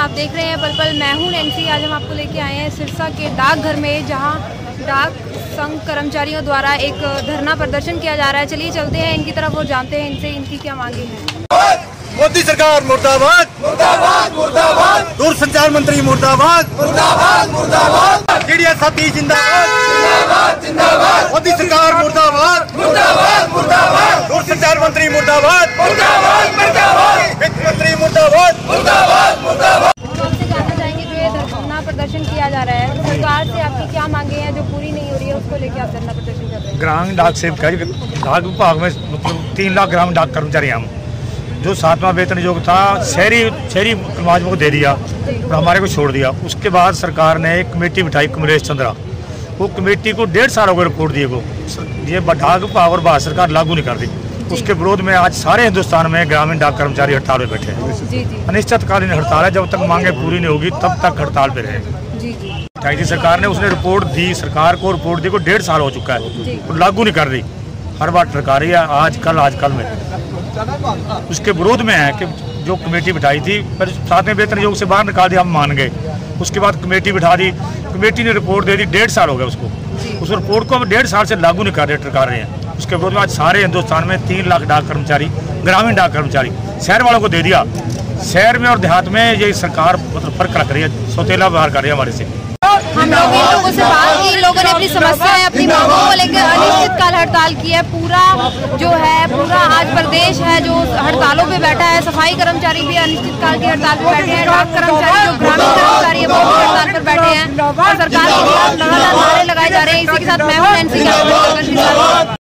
आप देख रहे हैं पल पल मैं हूँ नैन्सी आज हम आपको लेके आए हैं सिरसा के डाकघर में जहाँ डाक संघ कर्मचारियों द्वारा एक धरना प्रदर्शन किया जा रहा है। चलिए चलते हैं इनकी तरफ़ और जानते हैं इनसे इनकी क्या मांगे हैं। मोदी सरकार मुर्दाबाद। मुर्दाबाद मुर्दाबाद। दूर संचार मंत्री मुर्दाबाद। मुर्दाबाद मुर्दाबाद। जिंदाबाद जिंदाबाद। मोदी सरकार मुर्दाबाद मुर्दाबाद मुर्दाबाद दूर संचार मंत्री मुर्दाबाद मुर्दाबाद मुर्दाबाद वित्त मंत्री मुर्दाबाद मुर्दाबाद मुर्दाबाद हम आपसे जानना चाहेंगे जो ये धरना प्रदर्शन किया जा रहा है सरकार से आपकी क्या मांगे हैं जो पूरी नहीं हो रही है उसको लेके आप धरना प्रदर्शन कर रहे हैं? ग्रामीण डाक सेवक है डाक विभाग में मतलब तीन लाख ग्रामीण डाक कर्मचारी हम। जो सातवां वेतन योग था शहरी शहरी मुलाजमों को दे दिया और हमारे को छोड़ दिया। उसके बाद सरकार ने एक कमेटी बिठाई कमलेश चंद्रा। वो कमेटी को डेढ़ साल हो गए रिपोर्ट दिए को। ये डाक विभाग और भारत सरकार लागू नहीं कर दी उसके विरोध में आज सारे हिंदुस्तान में ग्रामीण डाक कर्मचारी हड़ताल पे बैठे हैं। अनिश्चितकालीन हड़ताल है जब तक मांगे पूरी नहीं होगी तब तक हड़ताल पे रहेंगे। चाहे थी सरकार ने उसने रिपोर्ट दी सरकार को रिपोर्ट दी को डेढ़ साल हो चुका है। और लागू नहीं कर रही। हर बार सरकार ही है आज कल आज कल में। उसके विरोध में है कि जो कमेटी बिठाई थी पर सातवें वेतन योग से बाहर निकाल दिया हम मान गए। उसके बाद कमेटी बिठा दी कमेटी ने रिपोर्ट दे दी डेढ़ साल हो गया उसको। उस रिपोर्ट को हम डेढ़ साल से लागू नहीं कर रहे कर रहे हैं। उसके विरोध में आज सारे हिंदुस्तान में तीन लाख डाक कर्मचारी ग्रामीण डाक कर्मचारी शहर वालों को दे दिया। शहर में और देहात में ये सरकार मतलब फ़र्क रख रही है सौतेला व्यवहार कर रही है हमारे से। हम लोग इन लोगों से बात की इन लोगों ने अपनी समस्याएँ अपनी मांगों को लेकर अनिश्चितकाल हड़ताल की है। पूरा जो है पूरा आज प्रदेश है जो हड़तालों पे बैठा है। सफ़ाई कर्मचारी भी अनिश्चितकाल की हड़ताल पे बैठे हैं। डाक कर्मचारी जो ग्रामीण कर्मचारी है वो भी हड़ताल पर बैठे हैं। और सरकार के खिलाफ लगातार नारे लगाए जा रहे हैं। इसी के साथ मैं हूँ नैन्सी